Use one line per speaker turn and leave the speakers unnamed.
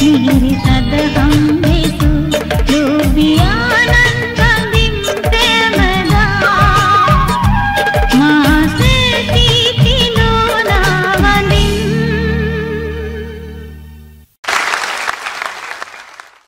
ನೀರಿಸದ ಹಂಬೆಸು ಲೋಬಿಯಾನ